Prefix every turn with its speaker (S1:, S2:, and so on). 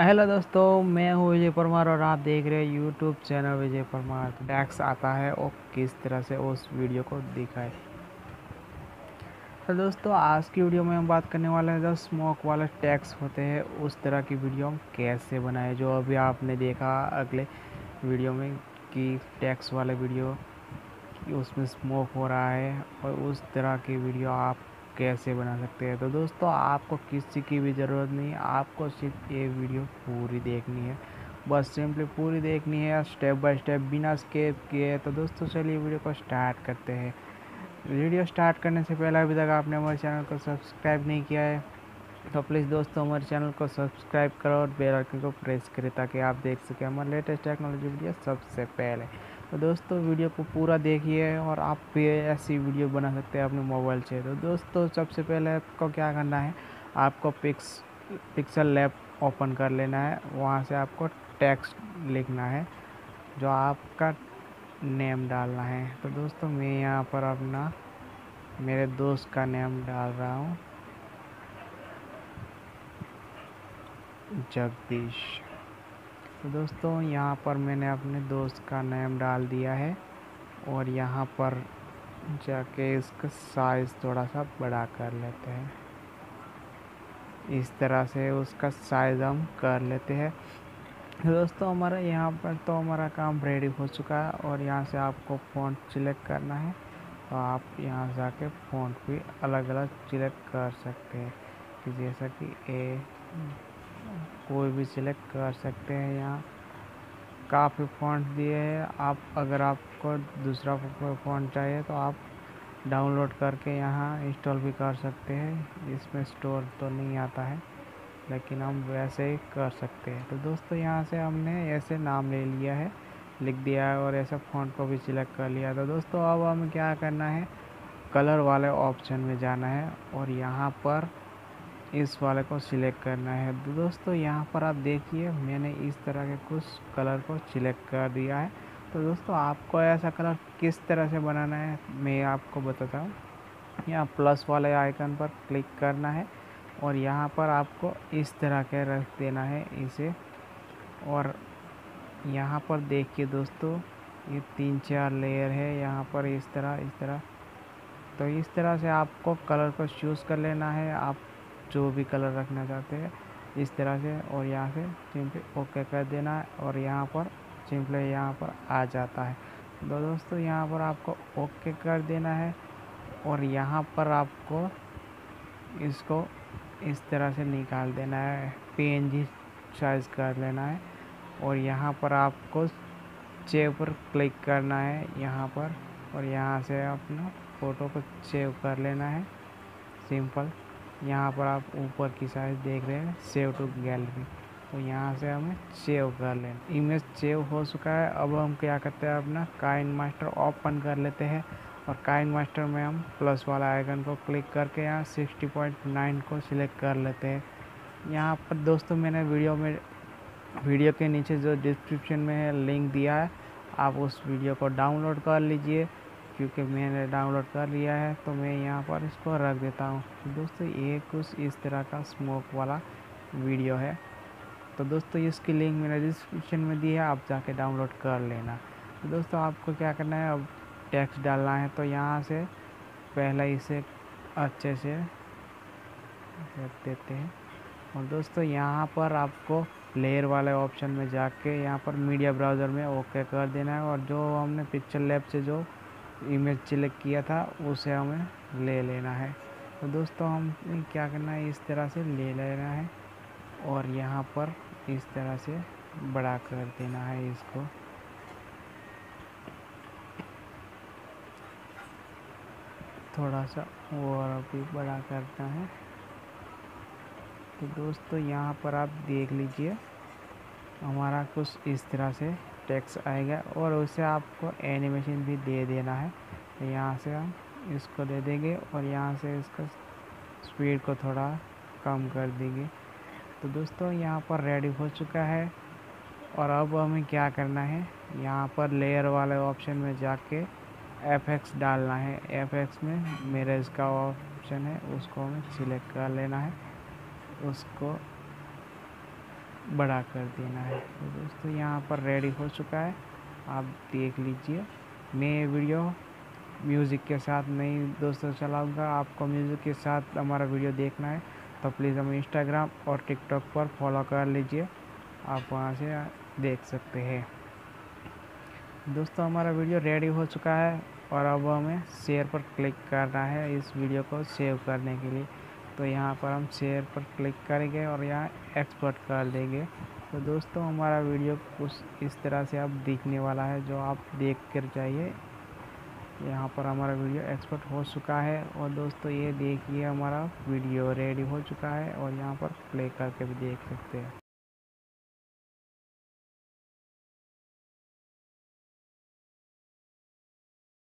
S1: Hello दोस्तों, मैं हूँ विजय परमार और आप देख रहे हैं YouTube channel Vijay Parmar. Tax आता है और किस तरह से उस वीडियो को दिखाए तो दोस्तों, आज की वीडियो में हम बात करने वाले हैं जो स्मोक वाले टैक्स होते हैं, उस तरह की वीडियो हम कैसे बनाए, जो अभी आपने देखा अगले वीडियो में कि टैक्स वाले वीडियो उसमें स्मोक हो रहा है और उस तरह की वीडियो आप कैसे बना सकते हैं? तो दोस्तों, आपको किसी की भी ज़रूरत नहीं, आपको सिर्फ़ ये वीडियो पूरी देखनी है। बस सिंपली पूरी देखनी है स्टेप बाय स्टेप बिना स्केप किए। तो दोस्तों, चलिए वीडियो को स्टार्ट करते हैं। वीडियो स्टार्ट करने से पहले अभी तक आपने हमारे चैनल को सब्सक्राइब नहीं किया है तो प्लीज़ दोस्तों, हमारे चैनल को सब्सक्राइब करो और बेल आइकन को प्रेस करें ताकि आप देख सकें हमारे लेटेस्ट टेक्नोलॉजी वीडियो सबसे पहले। तो दोस्तों वीडियो को पूरा देखिए और आप भी ऐसी वीडियो बना सकते हैं अपने मोबाइल से। तो दोस्तों, सबसे पहले आपको क्या करना है, आपको पिक्स पिक्सल लैब ओपन कर लेना है। वहाँ से आपको टेक्स्ट लिखना है, जो आपका नेम डालना है। तो दोस्तों, मैं यहाँ पर अपना, मेरे दोस्त का नेम डाल रहा हूँ। जगदीश। तो दोस्तों, यहाँ पर मैंने अपने दोस्त का नेम डाल दिया है और यहाँ पर जाके इसका साइज़ थोड़ा सा बड़ा कर लेते हैं। इस तरह से उसका साइज़ हम कर लेते हैं। तो दोस्तों, हमारा यहाँ पर तो हमारा काम रेडी हो चुका है और यहाँ से आपको फ़ॉन्ट सिलेक्ट करना है। तो आप यहाँ से आके फ़ॉन्ट भी अलग अलग सिलेक्ट कर सकते हैं, कि जैसा कि ए कोई भी सिलेक्ट कर सकते हैं यहाँ। काफ़ी फ़ॉन्ट दिए हैं। आप, अगर आपको दूसरा फ़ॉन्ट चाहिए तो आप डाउनलोड करके यहाँ इंस्टॉल भी कर सकते हैं। इसमें स्टोर तो नहीं आता है, लेकिन हम वैसे ही कर सकते हैं। तो दोस्तों, यहाँ से हमने ऐसे नाम ले लिया है, लिख दिया है और ऐसा फ़ॉन्ट को भी सिलेक्ट कर लिया तो दोस्तों, अब हमें क्या करना है? कलर वाले ऑप्शन में जाना है और यहाँ पर इस वाले को सिलेक्ट करना है। तो दोस्तों, यहाँ पर आप देखिए, मैंने इस तरह के कुछ कलर को सिलेक्ट कर दिया है। तो दोस्तों, आपको ऐसा कलर किस तरह से बनाना है, मैं आपको बताता हूँ। यहाँ प्लस वाले आइकन पर क्लिक करना है और यहाँ पर आपको इस तरह के रख देना है इसे। और यहाँ पर देखिए दोस्तों, ये तीन चार लेयर है, यहाँ पर इस तरह इस तरह। तो इस तरह से आपको कलर को चूज़ कर लेना है। आप जो भी कलर रखना चाहते हैं, इस तरह से और यहाँ से सिंपली ओके कर देना है और यहाँ पर सिंपली यहाँ पर आ जाता है। तो दोस्तों, यहाँ पर आपको ओके कर देना है और यहाँ पर आपको इसको इस तरह से निकाल देना है पी साइज़ कर लेना है और यहाँ पर आपको सेव पर क्लिक करना है यहाँ पर और यहाँ से अपना फ़ोटो को सेव कर लेना है। सिंपल यहाँ पर आप ऊपर की साइड देख रहे हैं सेव टू गैलरी। तो यहाँ से हमें सेव कर लेना। इमेज सेव हो चुका है। अब हम क्या करते हैं, अपना काइन मास्टर ओपन कर लेते हैं और काइन मास्टर में हम प्लस वाला आइकन को क्लिक करके यहाँ 60.9 को सिलेक्ट कर लेते हैं। यहाँ पर दोस्तों मैंने वीडियो में वीडियो के नीचे जो डिस्क्रिप्शन में लिंक दिया है, आप उस वीडियो को डाउनलोड कर लीजिए। क्योंकि मैंने डाउनलोड कर लिया है तो मैं यहाँ पर इसको रख देता हूँ। दोस्तों, ये कुछ इस तरह का स्मोक वाला वीडियो है। तो दोस्तों, इसकी लिंक मैंने डिस्क्रिप्शन में दी है, आप जाके डाउनलोड कर लेना। तो दोस्तों, आपको क्या करना है, अब टेक्स्ट डालना है तो यहाँ से पहले इसे अच्छे से रख देते हैं। और दोस्तों, यहाँ पर आपको प्लेयर वाले ऑप्शन में जाके यहाँ पर मीडिया ब्राउज़र में ओके कर देना है। और जो हमने पिक्चर लैब से जो इमेज सिलेक्ट किया था, उसे हमें ले लेना है। तो दोस्तों हमें क्या करना है? इस तरह से ले लेना है और यहाँ पर इस तरह से बड़ा कर देना है इसको। थोड़ा सा और भी बड़ा करना है। तो दोस्तों, यहाँ पर आप देख लीजिए, हमारा कुछ इस तरह से टेक्स आएगा और उसे आपको एनिमेशन भी दे देना है। तो यहाँ से हम इसको दे देंगे और यहाँ से इसका स्पीड को थोड़ा कम कर देंगे। तो दोस्तों, यहाँ पर रेडी हो चुका है और अब हमें क्या करना है? यहाँ पर लेयर वाले ऑप्शन में जाके एफ़ एक्स डालना है। एफ़ एक्स में मेरा इसका ऑप्शन है, उसको हमें सिलेक्ट कर लेना है। उसको बड़ा कर देना है। तो दोस्तों, यहाँ पर रेडी हो चुका है। आप देख लीजिए। मैं ये वीडियो म्यूज़िक के साथ नहीं दोस्तों चलाऊँगा। आपको म्यूज़िक के साथ हमारा वीडियो देखना है। तो प्लीज़ हमें इंस्टाग्राम और टिकटॉक पर फॉलो कर लीजिए। आप वहाँ से देख सकते हैं। दोस्तों, हमारा वीडियो रेडी हो चुका है और अब हमें शेयर पर क्लिक करना है इस वीडियो को सेव करने के लिए। तो यहाँ पर हम शेयर पर क्लिक करेंगे और यहाँ एक्सपर्ट कर देंगे तो दोस्तों, हमारा वीडियो कुछ इस तरह से अब दिखने वाला है, जो आप देख कर जाइए। यहाँ पर हमारा वीडियो एक्सपर्ट हो चुका है और दोस्तों, ये देखिए हमारा वीडियो रेडी हो चुका है और यहाँ पर प्ले करके भी देख सकते हैं।